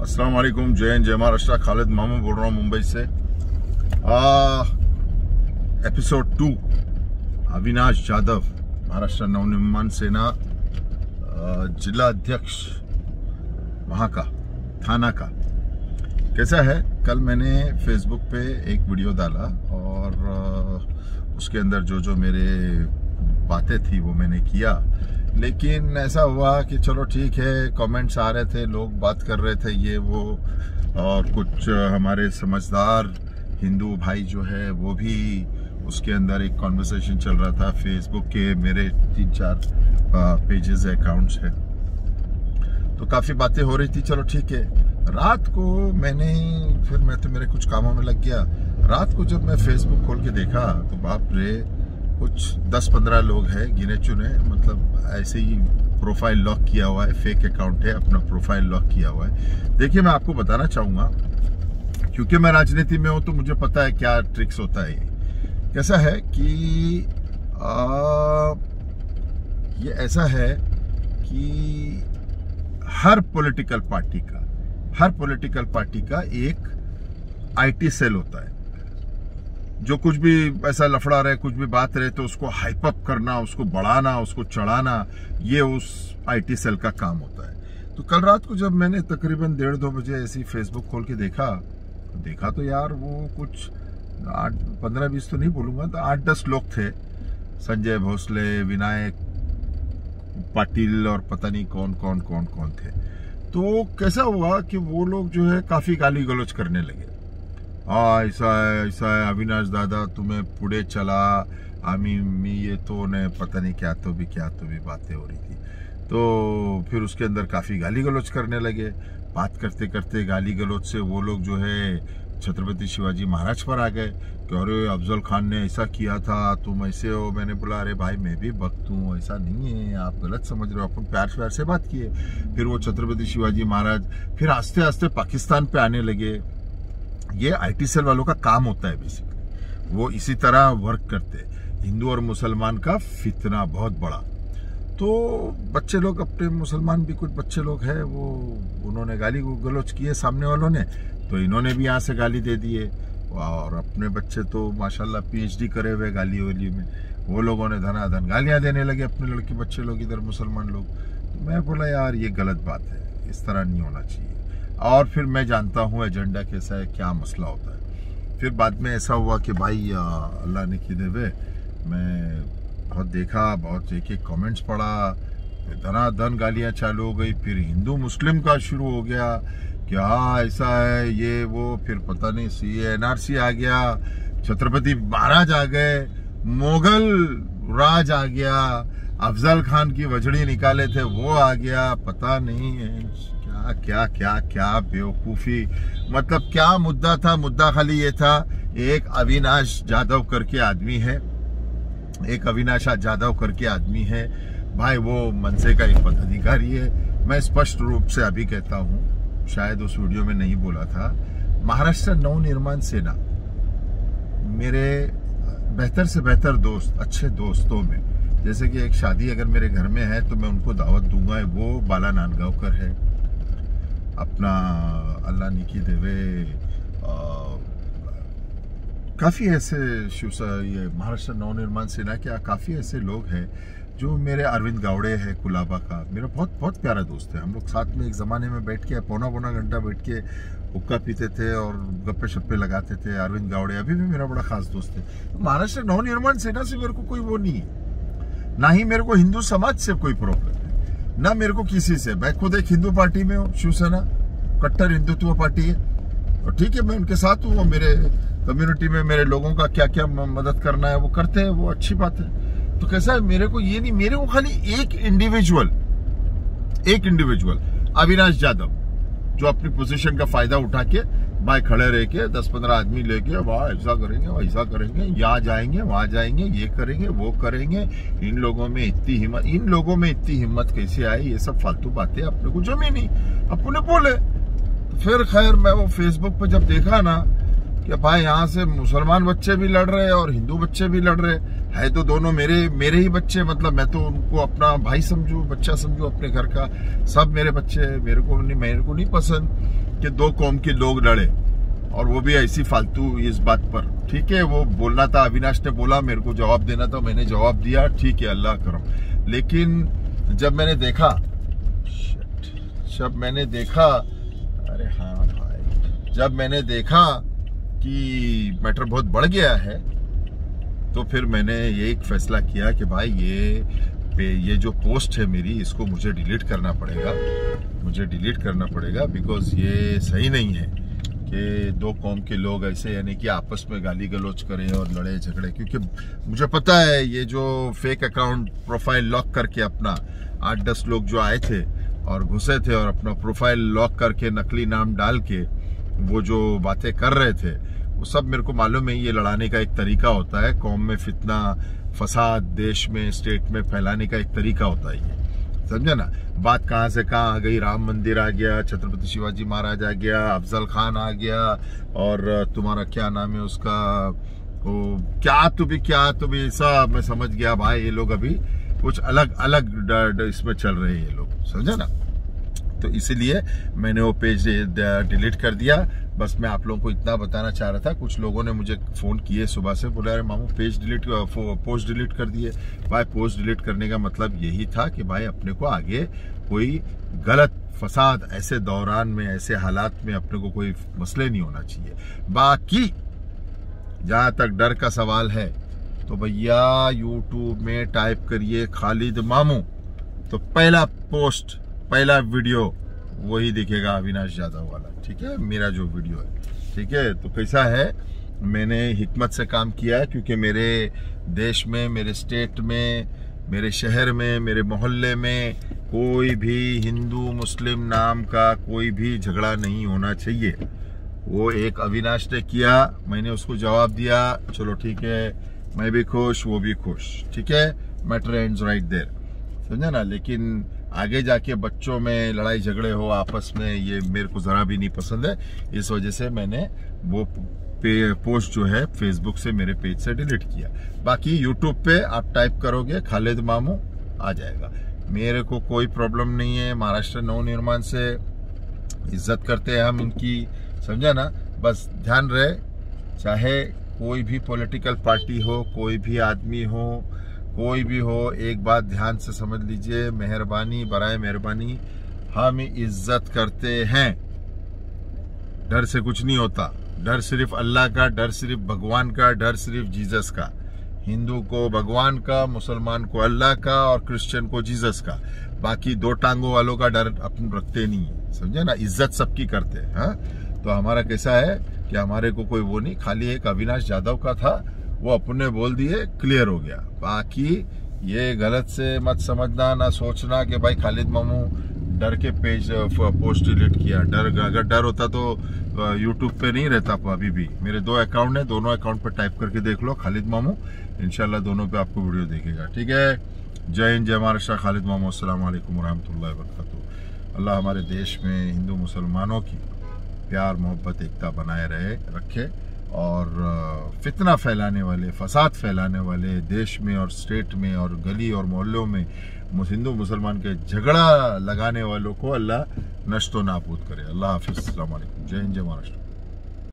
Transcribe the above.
अस्सलाम वालेकुम जय हिंद जय महाराष्ट्र। खालिद मामू बोल रहा हूँ मुंबई से। आ, एपिसोड टू अविनाश जाधव महाराष्ट्र नवनिर्माण सेना जिला अध्यक्ष वहाँ का थाना का। कैसा है? कल मैंने फेसबुक पे एक वीडियो डाला और उसके अंदर जो जो मेरे बातें थी वो मैंने किया। लेकिन ऐसा हुआ कि चलो ठीक है कमेंट्स आ रहे थे, लोग बात कर रहे थे, ये, वो, और कुछ हमारे समझदार हिंदू भाई जो है, वो भी उसके अंदर एक कॉन्वर्सेशन चल रहा था फेसबुक के, मेरे तीन चार पेजेस अकाउंट्स है। तो काफ़ी बातें हो रही थी, चलो ठीक है। रात को मैंने, फिर मैं तो मेरे कुछ कामों में लग गया। रात को जब मैं फेसबुक खोल के देखा तो बाप रे कुछ 10-15 लोग हैं गिने चुने मतलब ऐसे ही प्रोफ़ाइल लॉक किया हुआ है फेक अकाउंट है अपना प्रोफ़ाइल लॉक किया हुआ है। देखिए मैं आपको बताना चाहूँगा क्योंकि मैं राजनीति में हूँ तो मुझे पता है क्या ट्रिक्स होता है। कैसा है कि आ, ये ऐसा है कि हर पॉलिटिकल पार्टी का हर पॉलिटिकल पार्टी का एक आईटी सेल होता है। जो कुछ भी ऐसा लफड़ा रहे, कुछ भी बात रहे तो उसको हाइपअप करना, उसको बढ़ाना, उसको चढ़ाना, ये उस आईटी सेल का काम होता है। तो कल रात को जब मैंने तकरीबन डेढ़ दो बजे ऐसी फेसबुक खोल के देखा देखा तो यार वो कुछ आठ, पंद्रह बीस तो नहीं बोलूँगा तो आठ दस लोग थे। संजय भोसले, विनायक पाटिल और पता नहीं कौन कौन कौन कौन थे। तो कैसा हुआ कि वो लोग जो है काफ़ी गाली गलोच करने लगे। हा, ऐसा है ऐसा है। अविनाश दादा, तुम्हें पुढे चला। आम्ही मी, ये तो ने पता नहीं क्या तो भी, क्या तो भी बातें हो रही थी। तो फिर उसके अंदर काफ़ी गाली गलोच करने लगे। बात करते करते गाली गलोच से वो लोग जो है, छत्रपति शिवाजी महाराज पर आ गए। कि अरे, अफजल खान ने ऐसा किया था, तुम ऐसे हो। मैंने बोला, अरे भाई, मैं भी भक्त हूँ, ऐसा नहीं है। आप गलत समझ रहे हो, अपन प्यार प्यार से बात किए। फिर वो छत्रपति शिवाजी महाराज फिर आस्ते आस्ते पाकिस्तान पे आने लगे। ये आईटी सेल वालों का काम होता है बेसिकली वो इसी तरह वर्क करते हिंदू और मुसलमान का फितना बहुत बड़ा। तो बच्चे लोग अपने मुसलमान भी कुछ बच्चे लोग हैं, वो उन्होंने गाली गलोच किए सामने वालों ने तो इन्होंने भी यहाँ से गाली दे दिए और अपने बच्चे तो माशाल्लाह पीएचडी करे हुए गाली वाली में। वो लोगों ने धनाधन गालियाँ देने लगे अपने लड़के बच्चे लोग, इधर मुसलमान लोग। तो मैं बोला, यार, ये गलत बात है। इस तरह नहीं होना चाहिए। और फिर मैं जानता हूँ एजेंडा कैसा है, क्या मसला होता है। फिर बाद में ऐसा हुआ कि भाई अल्लाह ने की देवे, मैं बहुत देखा, बहुत एक एक कमेंट्स पढ़ा धनाधन गालियाँ चालू हो गई, फिर हिंदू मुस्लिम का शुरू हो गया, कि हाँ ऐसा है, ये, वो, फिर पता नहीं सी एनआरसी आ गया, छत्रपति महाराज आ गए, मुगल राज आ गया, अफजल खान की वजड़ी निकाले थे, वो आ गया, पता नहीं है क्या क्या क्या क्या बेवकूफ़ी। मतलब क्या मुद्दा था? मुद्दा खाली ये था, एक अविनाश जाधव करके आदमी है। एक अविनाश जाधव करके आदमी है। भाई, वो मनसे का एक पदाधिकारी है। मैं स्पष्ट रूप से अभी कहता हूँ, शायद उस वीडियो में नहीं बोला था, महाराष्ट्र नवनिर्माण सेना, मेरे बेहतर से बेहतर दोस्त, अच्छे दोस्तों में, जैसे कि एक शादी अगर मेरे घर में है तो मैं उनको दावत दूँगा, वो बाला नांदगांवकर है। अपना अल्लाह निकी देवे काफ़ी ऐसे शिव ये महाराष्ट्र नवनिर्माण सेना के काफ़ी ऐसे लोग हैं जो मेरे अरविंद गावड़े है कुलाबा का। मेरा बहुत बहुत प्यारा दोस्त है। हम लोग साथ में एक ज़माने में बैठ के पौना पौना घंटा बैठ के हुक्का पीते थे और गप्पे शप्पे लगाते थे। अरविंद गावड़े अभी भी मेरा बड़ा खास दोस्त है। तो महाराष्ट्र नवनिर्माण सेना से मेरे को कोई वो नहीं है। ना ही मेरे को हिंदू समाज से कोई प्रॉब्लम ना मेरे को किसी से। मैं खुद एक हिंदू पार्टी में हूँ, शिवसेना, कट्टर हिंदुत्व पार्टी है। और ठीक है, मैं उनके साथ हूँ मेरे कम्युनिटी में मेरे लोगों का क्या क्या मदद करना है, वो करते हैं, वो अच्छी बात है। तो कैसा है, मेरे को ये नहीं, मेरे को खाली एक इंडिविजुअल एक इंडिविजुअल अविनाश यादव। जो अपनी पोजीशन का फ़ायदा उठा के भाई खड़े रह के दस पंद्रह आदमी लेके वाह, ऐसा करेंगे वैसा करेंगे, यहाँ जाएँगे, वहाँ जाएँगे, ये करेंगे, वो करेंगे। इन लोगों में इतनी हिम्मत, इन लोगों में इतनी हिम्मत कैसे आई? ये सब फालतू बातें अपने को जमी नहीं। अपने बोले। फिर खैर, मैं वो फेसबुक पर जब देखा ना कि भाई यहाँ से मुसलमान बच्चे भी लड़ रहे हैं और हिंदू बच्चे भी लड़ रहे है। तो दोनों मेरे मेरे ही बच्चे मतलब मैं तो उनको अपना भाई समझू, बच्चा समझू अपने घर का। सब मेरे बच्चे, मेरे को नहीं, मेरे को नहीं पसंद कि दो कौम के लोग लड़े। और वो भी ऐसी फालतू इस बात पर। ठीक है, वो बोलना था, अविनाश ने बोला, मेरे को जवाब देना था, मैंने जवाब दिया, ठीक है, अल्लाह करम। लेकिन जब मैंने देखा जब मैंने देखा, अरे हाँ भाई, जब मैंने देखा कि मैटर बहुत बढ़ गया है तो फिर मैंने ये एक फैसला किया कि भाई ये पे, ये जो पोस्ट है मेरी, इसको मुझे डिलीट करना पड़ेगा। मुझे डिलीट करना पड़ेगा बिकॉज़ ये सही नहीं है कि दो कौम के लोग ऐसे, यानी कि आपस में गाली गलोच करें और लड़े झगड़े, क्योंकि मुझे पता है ये जो फेक अकाउंट प्रोफ़ाइल लॉक करके अपना आठ दस लोग जो आए थे और घुसे थे और अपना प्रोफ़ाइल लॉक करके नकली नाम डाल के वो जो बातें कर रहे थे, वो सब मेरे को मालूम है, ये लड़ाने का एक तरीका होता है। कौम में फितना, फसाद, देश में, स्टेट में फैलाने का एक तरीका होता है ये। समझे ना? बात कहाँ से कहाँ आ गई? राम मंदिर आ गया, छत्रपति शिवाजी महाराज आ गया, अफजल खान आ गया, और तुम्हारा क्या नाम है उसका? वो क्या तो भी, क्या तो भी, सब मैं समझ गया, भाई, ये लोग अभी कुछ अलग अलग इसमें चल रहे हैं ये लोग। समझे ना? तो इसीलिए मैंने वो पेज डिलीट कर दिया। बस मैं आप लोगों को इतना बताना चाह रहा था। कुछ लोगों ने मुझे फ़ोन किए सुबह से, बोले, अरे मामू, पेज डिलीट पोस्ट डिलीट कर दिए। भाई, पोस्ट डिलीट करने का मतलब यही था कि भाई, अपने को आगे कोई गलत फसाद ऐसे दौरान में, ऐसे हालात में अपने को कोई मसले नहीं होना चाहिए। बाकी, जहाँ तक डर का सवाल है तो भैया यूट्यूब में टाइप करिए खालिद मामू तो पहला पोस्ट पहला वीडियो वही दिखेगा अविनाश यादव वाला, ठीक है? मेरा जो वीडियो है, ठीक है? तो कैसा है? मैंने हिकमत से काम किया है, क्योंकि मेरे देश में, मेरे स्टेट में, मेरे शहर में, मेरे मोहल्ले में कोई भी हिंदू, मुस्लिम नाम का कोई भी झगड़ा नहीं होना चाहिए। वो एक अविनाश ने किया, मैंने उसको जवाब दिया, चलो ठीक है, मैं भी खुश, वो भी खुश, ठीक है? मैटर एंड राइट देर समझा ना? लेकिन आगे जाके बच्चों में लड़ाई झगड़े हो, आपस में ये मेरे को जरा भी नहीं पसंद है। इस वजह से मैंने वो पोस्ट जो है फेसबुक से मेरे पेज से डिलीट किया। बाकी यूट्यूब पे आप टाइप करोगे, खालिद मामू आ जाएगा। मेरे को कोई प्रॉब्लम नहीं है, महाराष्ट्र नवनिर्माण से इज़्ज़त करते हैं हम इनकी, समझा ना? बस ध्यान रहे, चाहे कोई भी पॉलिटिकल पार्टी हो, कोई भी आदमी हो कोई भी हो, एक बात ध्यान से समझ लीजिए, मेहरबानी, बराए मेहरबानी। हम इज़्ज़त करते हैं। डर से कुछ नहीं होता। डर सिर्फ़ अल्लाह का, डर सिर्फ़ भगवान का, डर सिर्फ़ जीसस का। हिंदू को भगवान का, मुसलमान को अल्लाह का और क्रिश्चियन को जीसस का। बाकी दो टांगों वालों का डर अपन रखते नहीं है। समझे ना? इज़्ज़त सबकी करते हैं हाँ? तो हमारा कैसा है कि हमारे को कोई वो नहीं, खाली एक अविनाश यादव का था वो अपने बोल दिए क्लियर हो गया। बाकी ये गलत से मत समझना, ना सोचना कि भाई खालिद मामू डर के पेज पोस्ट डिलीट किया। डर, अगर डर होता तो यूट्यूब पे नहीं रहता अभी भी। मेरे दो अकाउंट है, दोनों अकाउंट पर टाइप करके देख लो, खालिद मामू। इनशाला दोनों पे आपको वीडियो देखेगा। ठीक है? जय हिंद, जय महाराष्ट्र खालिद मामू। असल वरहमल वर्क अल्लाह हमारे देश में हिंदू मुसलमानों की प्यार, मोहब्बत, एकता बनाए रहे, रखे। और फितना फैलाने वाले, फसाद फैलाने वाले देश में और स्टेट में और गली और मोहल्लों में हिंदू मुसलमान के झगड़ा लगाने वालों को अल्लाह नश्तो नापूद करे। अल्लाह हाफिज़। जय हिंद, जय महाराष्ट्र।